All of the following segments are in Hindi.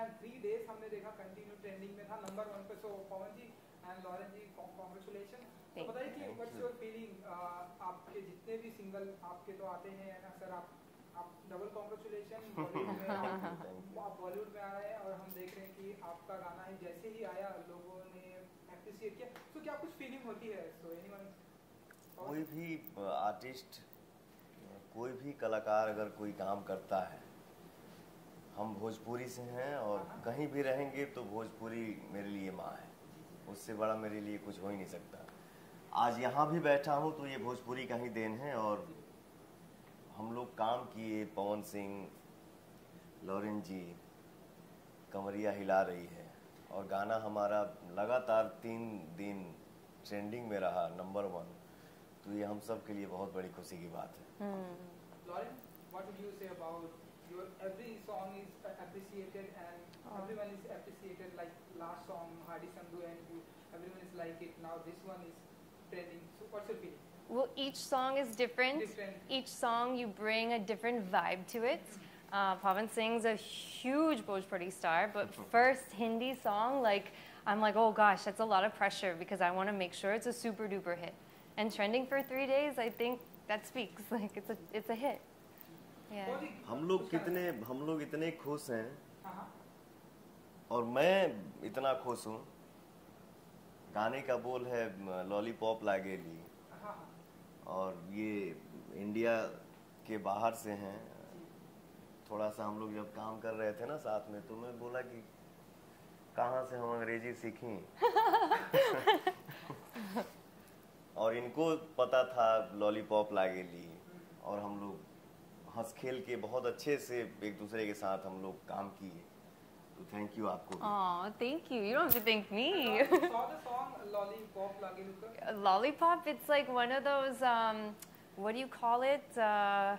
ही आया थ्री डेज़ हमने देखा कंटिन्यू ट्रेंडिंग में था नंबर वन पे so Pavan ji and Lauren ji congratulation तो बताइए कि व्हाट्स योर फीलिंग आपके जितने भी सिंगल आपके तो आते हैं ना सर आप आप डबल कॉन्ग्रेचुलेशन बॉलीवुड आप बॉलीवुड में आ रहे हैं और हम देख रहे हैं कि आपका गाना ही जैसे ही आया लोगों ने अप्रिशिएट किया. तो क्या कुछ फीलिंग होती है? सो एनीवन कोई भी आर्टिस्ट कोई भी कलाकार अगर कोई काम करता है हम भोजपुरी से हैं और कहीं भी रहेंगे तो भोजपुरी मेरे लिए माँ है। उससे बड़ा मेरे लिए कुछ हो ही नहीं सकता। आज यहाँ भी बैठा हूँ तो ये भोजपुरी का ही देन है और हम लोग काम किए पवन सिंह लॉरेन जी कमरिया हिला रही है और गाना हमारा लगातार तीन दिन ट्रेंडिंग में रहा नंबर वन तो ये हम सब के लिए बहुत बड़ी खुशी की बात है। Lauren, what would you say about your every song is appreciated and Oh. everyone is appreciated like last song Hardy Sandhu and you, everyone is like it now this one is trending so what's your feeling Well, each song is different. Different. Each song you bring a different vibe to it. Mm-hmm. Uh, Pavan Singh's a huge Bhojpuri star, but mm-hmm. first Hindi song, like I'm like, oh gosh, that's a lot of pressure because I want to make sure it's a super duper hit. And trending for three days, I think that speaks. Like it's a it's a hit. हम लोग कितने हम लोग इतने खुश हैं। हाँ। और मैं इतना खुश हूँ। गाने का बोल है लॉलीपॉप लागेली हाँ हाँ। और ये इंडिया के बाहर से हैं। थोड़ा सा हम लोग जब काम कर रहे थे ना साथ में तो मैं बोला कि कहाँ से हम अंग्रेज़ी सीखी? और इनको पता था लॉलीपॉप लागेली और हम लोग हंस खेल के बहुत अच्छे से एक दूसरे के साथ हम लोग काम किए तो थैंक यू आपको भी। Aw, thank you. You don't have to thank me. saw the song Lollipop Lage Luka A lollipop it's like one of those um, what do you call it uh,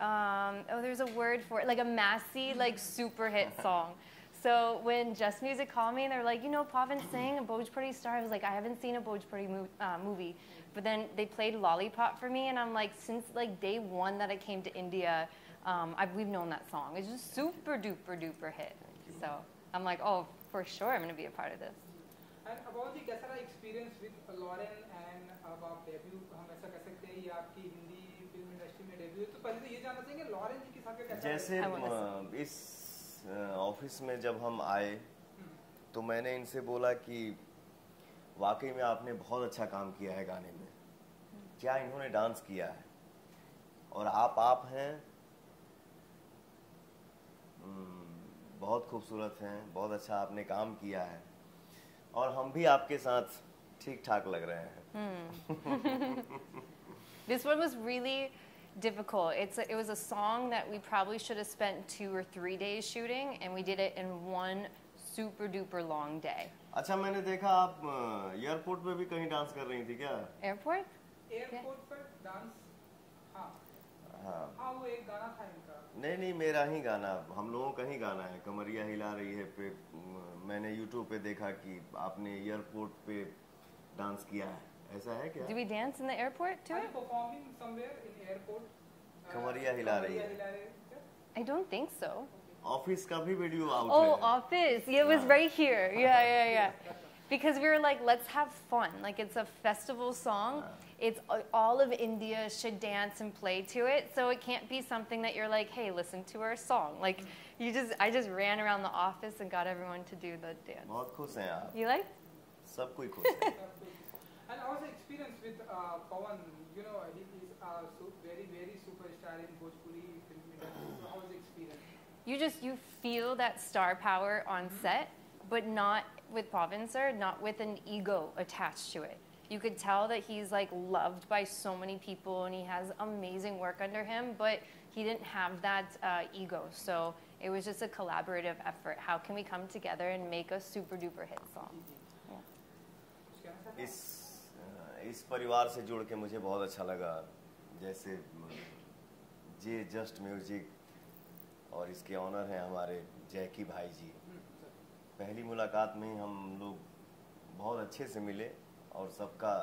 um, oh there's a word for it like a massy like super hit song so when just music called me and they're like you know pavan singh a bhojpuri star i was like i haven't seen a bhojpuri mo- uh, movie but then they played lollipop for me and i'm like since like day one that i came to india um, I've, we've known that song it's just super duper duper hit so i'm like oh for sure i'm going to be a part of this and about जी कैसा रहा एक्सपीरियंस विद लॉरेन एंड अब आप डेब्यू हम ऐसा कह सकते हैं ये आपकी हिंदी फिल्म इंडस्ट्री में डेब्यू तो पहले तो ये जानना चाहेंगे लॉरेन जी के साथ का कैसा जैसे I wanna अ, इस अ, ऑफ़िस में जब हम आए तो मैंने इनसे बोला कि वाकई में आपने बहुत अच्छा काम किया है गाने में। क्या इन्होंने डांस किया है? और आप आप हैं हम्म, बहुत खूबसूरत हैं बहुत अच्छा आपने काम किया है। और हम भी आपके साथ ठीक ठाक लग रहे हैं। This one was really difficult. It's a, it was a song that we probably should have spent two or three days shooting, and we did it in one super duper long day. अच्छा मैंने देखा आप एयरपोर्ट पे भी कहीं डांस कर रही थी क्या Airport? एयरपोर्ट पर डांस हाँ हाँ हाँ वो एक गाना था इनका नहीं नहीं मेरा ही गाना हम लोगों का ही गाना है कमरिया हिला रही है पे म, मैंने यूट्यूब पे देखा कि आपने एयरपोर्ट पे डांस किया है ऐसा है क्या Did we dance in the airport to Are you it? performing somewhere in airport? Uh, कमरिया हिला रही है। कमरिया हिला रही है? I don't think so. Office का भी वीडियो आउट Oh, है office. Yeah, it was Yeah. right here. Yeah, yeah, yeah. Because we were like, let's have fun. Like it's a festival song. It's uh, all of India should dance and play to it. So it can't be something that you're like, hey, listen to our song. Like you just, I just ran around the office and got everyone to do the dance. बहुत खुश हैं आप You like? सब कोई खुश है And also experience with uh, Pawan, you know, he is a uh, very, very superstar in Bhojpuri film industry. So how was experience? You just, you feel that star power on mm-hmm. set, but not with Pawan sir, not with an ego attached to it. You could tell that he's like loved by so many people and he has amazing work under him, but he didn't have that uh, ego. So it was just a collaborative effort. How can we come together and make a super duper hit song? Mm-hmm. Yeah. इस परिवार से जुड़ के मुझे बहुत अच्छा लगा। जैसे जे जस्ट म्यूज़िक और इसके ऑनर हैं हमारे जैकी भाई जी। पहली मुलाकात में ही हम लोग बहुत अच्छे से मिले और सबका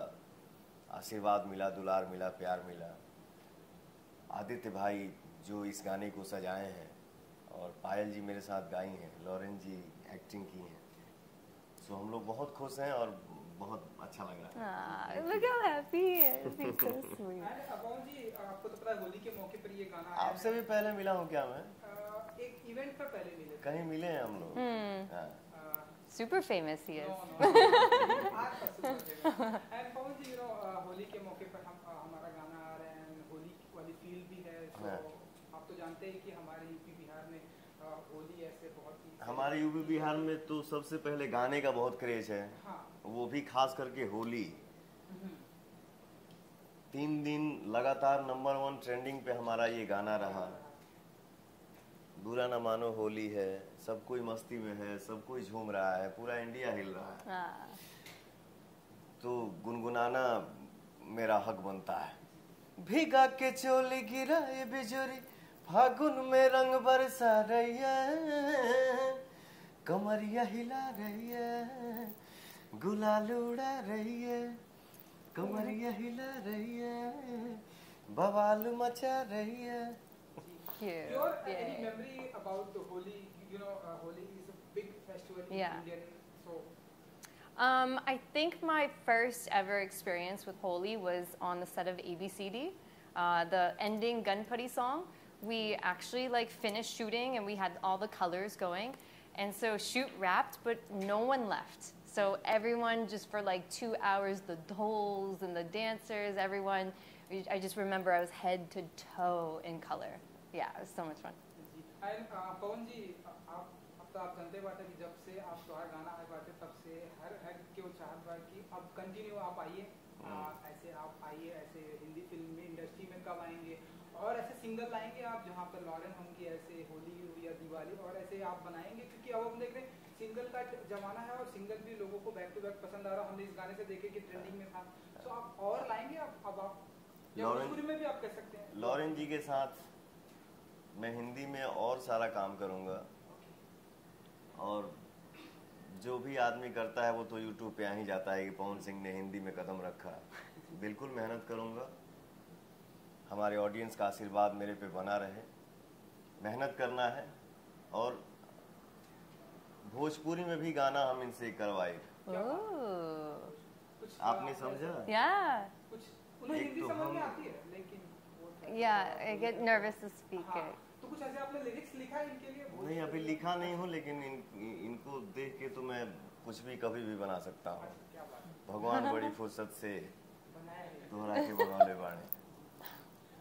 आशीर्वाद मिला, दुलार मिला, प्यार मिला। आदित्य भाई जो इस गाने को सजाए हैं और पायल जी मेरे साथ गाई हैं, लॉरेन जी एक्टिंग की हैं। सो हम लोग बहुत खुश हैं और बहुत अच्छा लग रहा है he is. He's so sweet. And Pavan ji आपको तो पता है होली के मौके पर ये गाना आया आपसे भी पहले मिला हूँ क्या मैं एक इवेंट पर पहले मिले थे कहीं मिले हैं हम लोग. हाँ super famous. And Pavan ji, know, uh, Holi के मौके पर हम हमारा गाना आ रहा है होली वाली फील भी है so हाँ। आप तो जानते हैं कि हमारे यूपी बिहार में ही हमारे यूपी बिहार में तो सबसे पहले गाने का बहुत क्रेज है। हाँ। वो भी खास करके होली। हम्म, तीन दिन लगातार नंबर वन ट्रेंडिंग पे हमारा ये गाना रहा। बुरा न मानो होली है सब कोई मस्ती में है सब कोई झूम रहा है पूरा इंडिया हिल रहा है। Ah. तो गुनगुनाना मेरा हक बनता है। भीगा के चोली गिरा ये बिजुरी फागुन में रंग बरसा रही है कमरिया हिला रही है गुलाल उड़ा रही है कमरिया हिला रही है बवाल मचा रही है Cute. Your uh, any Yeah. memory about the Holi? You know, uh, Holi is a big festival in Yeah. Indian. So Um, I think my first ever experience with Holi was on the set of ABCD. Uh, the ending Gunputty song, we actually like finished shooting and we had all the colors going, and so shoot wrapped, but no one left. So everyone just for like two hours, the dolls and the dancers, everyone. I just remember I was head to toe in color. Yeah, it was so much fun. Ji and Pawan ji uh, आप अब तो आप जानते बात है कि जब से आप द्वार गाना आए बात है तब से हर हर के वो चाहत बा कि अब कंटिन्यू आप आइए uh, ऐसे आप आइए ऐसे हिंदी फिल्म में इंडस्ट्री में कब आएंगे और ऐसे सिंगल लाएँगे आप जहाँ पर लॉरेन होंगी ऐसे होली हो या दिवाली और ऐसे आप बनाएँगे क्योंकि अब हम देख रहे हैं सिंगल का जमाना है और सिंगल भी लोगों को बैक टू बैक पसंद आ रहा हमने इस गाने से देखे कि ट्रेंडिंग में था। तो आप और लाएँगे अब अब आप लॉरेन- में भी आप कह सकते हैं? लॉरेन जी के साथ मैं हिंदी में और सारा काम करूँगा। और जो भी आदमी करता है वो तो यूट्यूब पे आ ही जाता है कि पवन सिंह ने हिंदी में कदम रखा। बिल्कुल मेहनत करूँगा। हमारे ऑडियंस का आशीर्वाद मेरे पे बना रहे। मेहनत करना है और भोजपुरी में भी गाना हम इनसे करवाए। आपने आप समझा? Yeah. कुछ हिंदी तो समझ में आती है लेकिन I get nervous to speak हाँ, it. तो कुछ ऐसे आपने लिरिक्स लिखा है इनके लिए? नहीं अभी लिखा नहीं हूँ लेकिन इन, इनको देख के तो मैं कुछ भी कभी भी बना सकता हूँ। है, भगवान बड़ी फुर्सत से बनाया है। दोहरा के बनौले बाणे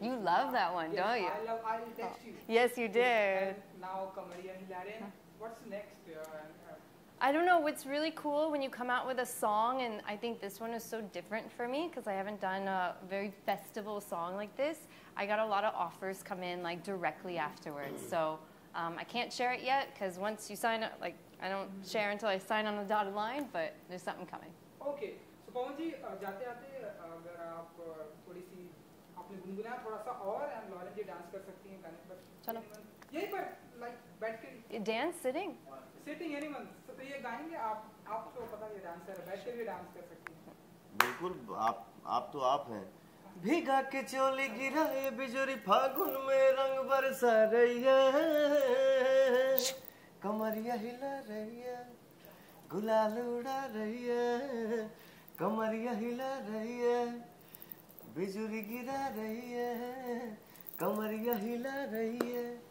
You love that one, yes, don't you? I love. I'll text you. yes you did And now Kamaria Hilarion. What's next? Uh, and, uh, I don't know what's really cool when you come out with a song and I think this one is so different for me because I haven't done a very festival song like this I got a lot of offers come in like directly afterwards so um, I can't share it yet because once you sign up like I don't share until I sign on the dotted line but there's something coming okay. So Pawan ji uh, जाते आते uh, अगर आप uh, थोड़ी सी आपने गुनगुनाया थोड़ा सा और एंड लॉरेन जी डांस कर सकती हैं गाने पर चलो। यहीं पर लाइक बैठ के। dance sitting? सिटिंग एनीवन तो ये गाएँगे आप आपको पता है डांसर है बैठ के भी डांस कर सकती हैं। बिल्कुल आप आप तो आप हैं। भीगा के चोली गिरा ये बिजुरी फागुन में रंग बरसा रही है। कमरिया हिला रही है गुलाल उड़ा रही है। कमरिया हिला रही है। बिजुरी गिरा रही है कमरिया हिला रही है।